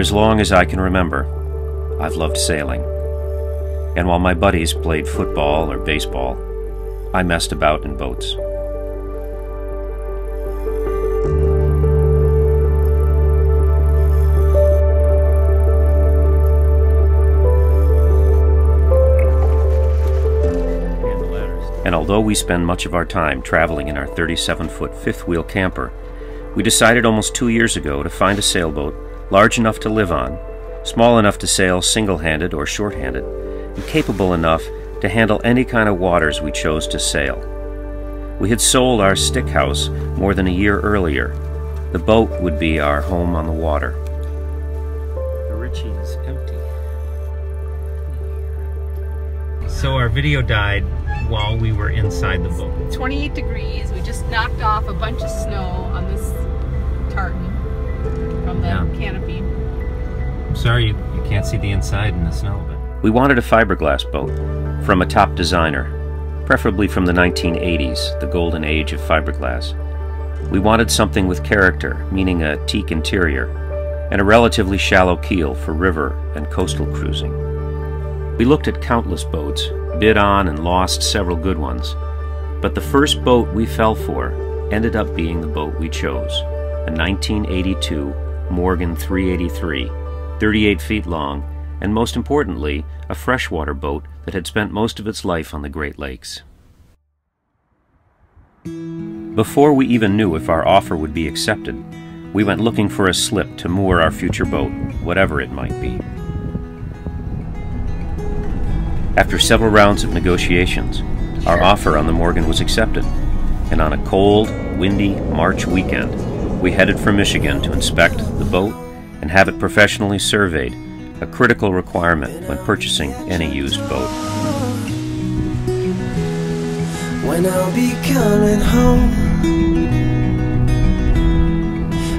as long as I can remember, I've loved sailing. And while my buddies played football or baseball, I messed about in boats. And although we spend much of our time traveling in our 37 foot fifth wheel camper, we decided almost two years ago to find a sailboat large enough to live on, small enough to sail single handed or short handed, and capable enough to handle any kind of waters we chose to sail. We had sold our stick house more than a year earlier. The boat would be our home on the water. The Richie is empty. So our video died while we were inside the boat. 28 degrees. We just knocked off a bunch of snow on this tartan from the Yeah. canopy. I'm sorry you, you can't see the inside in the snow, but We wanted a fiberglass boat from a top designer, preferably from the 1980s, the golden age of fiberglass. We wanted something with character, meaning a teak interior, and a relatively shallow keel for river and coastal cruising. We looked at countless boats, bid on and lost several good ones, but the first boat we fell for ended up being the boat we chose a 1982 Morgan 383, 38 feet long, and most importantly, a freshwater boat that had spent most of its life on the Great Lakes. Before we even knew if our offer would be accepted, we went looking for a slip to moor our future boat, whatever it might be. After several rounds of negotiations, our offer on the Morgan was accepted, and on a cold, windy March weekend, we headed for Michigan to inspect the boat and have it professionally surveyed, a critical requirement when purchasing any used boat. when I'll be coming home.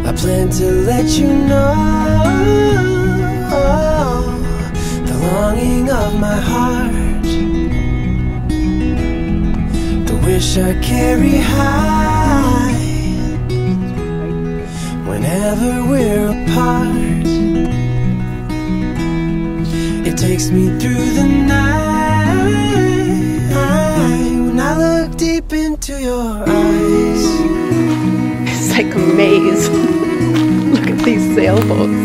I plan to let you know the longing of my heart, the wish I carry high takes me through the night when I look deep into your eyes. It's like a maze. Look at these sailboats.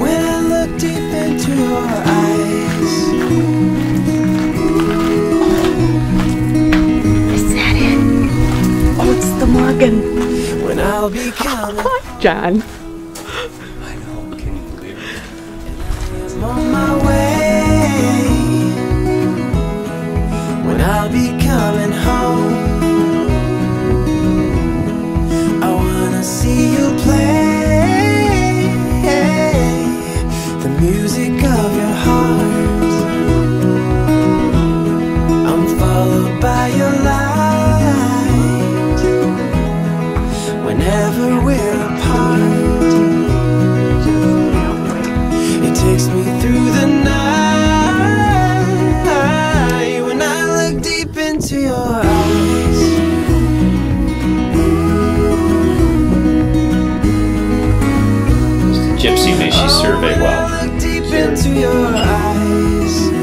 When I look deep into your eyes, Is that it? Oh, it's the Morgan. when I'll be oh, coming John. I'm on my way. When I'll be coming home, survey when well. I look deep into your eyes.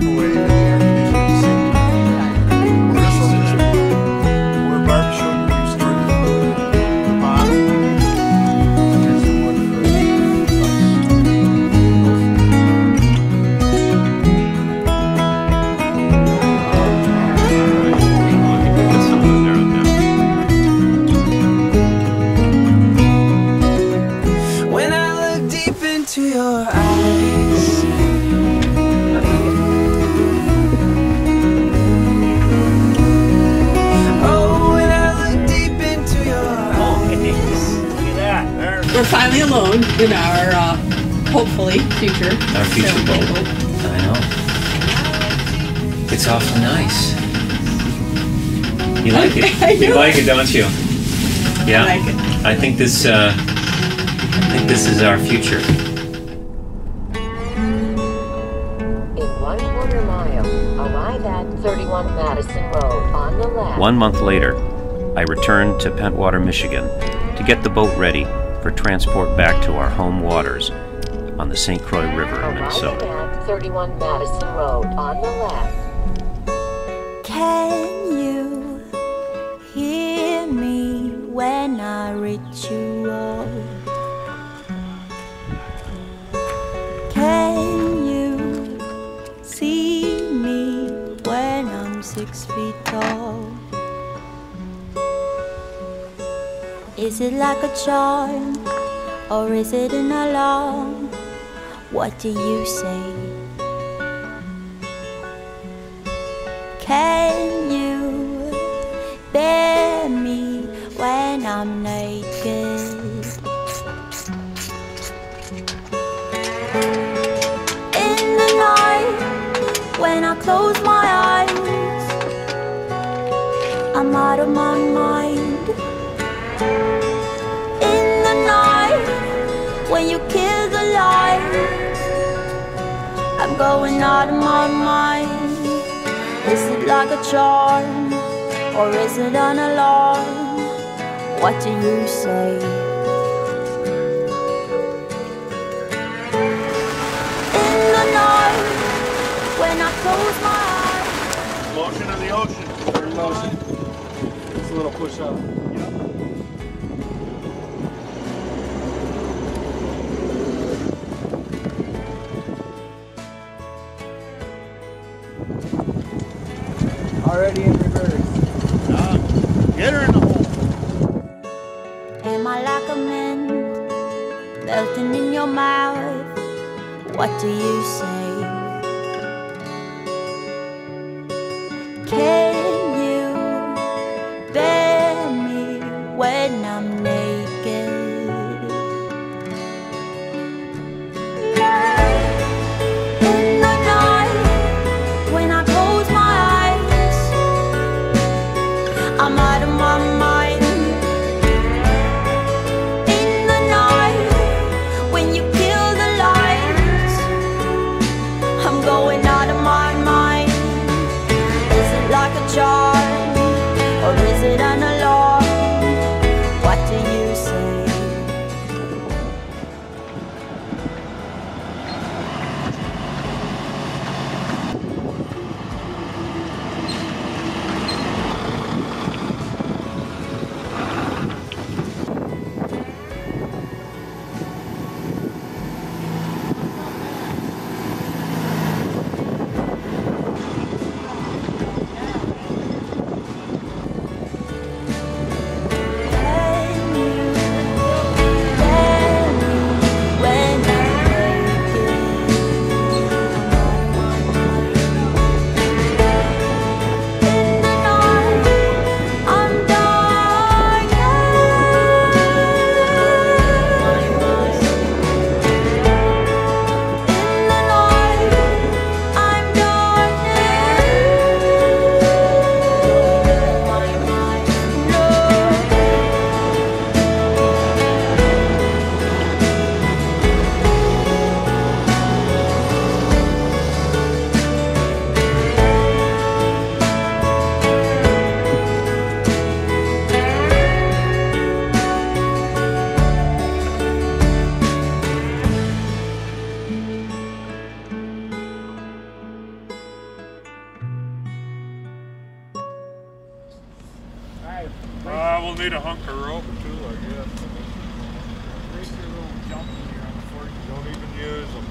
course, hopefully, future. Our future sailboat. boat. I know. It's awful nice. You like it? you like it, don't you? Yeah. I like it. I think this. Uh, I think this is our future. In one quarter mile, arrive at 31 Madison Road on the left. One month later, I returned to Pentwater, Michigan, to get the boat ready for transport back to our home waters on the St. Croix River in Arriving Minnesota. at 31 Madison Road on the left. Can you hear me when I reach you all? Can you see me when I'm six feet tall? Is it like a charm or is it an alarm? What do you say? Can you bear me when I'm naked? In the night, when I close my eyes, I'm out of my mind. In the night, when you going out of my mind. Is it like a charm or is it an alarm? What do you say? In the night, when I close my eyes. Motion in the ocean. Motion. It's a little push up. Already in reverse. Ah, get her in the hole. Am I like a mint melting in your mouth? What do you say? we'll need a hunk of rope too, I guess. Your little jump here on the fork. Don't even use them.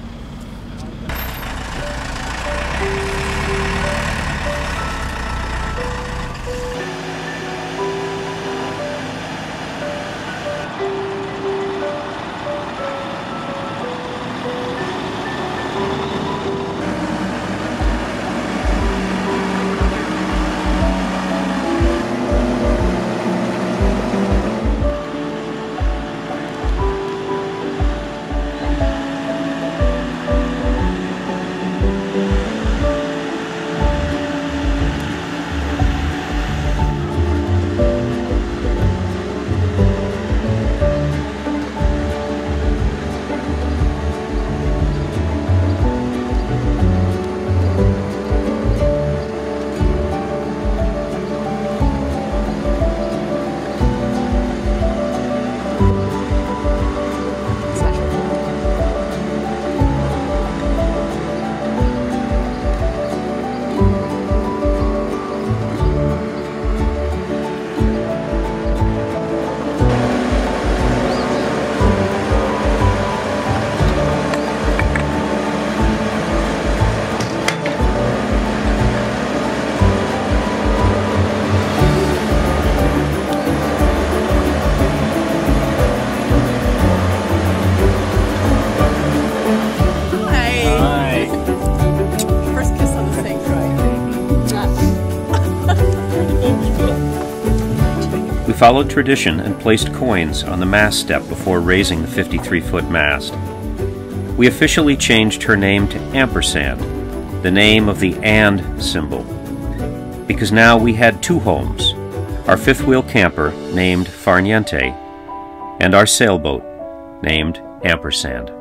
Followed tradition and placed coins on the mast step before raising the 53 foot mast. We officially changed her name to Ampersand, the name of the and symbol, because now we had two homes our fifth wheel camper named Farniente, and our sailboat named Ampersand.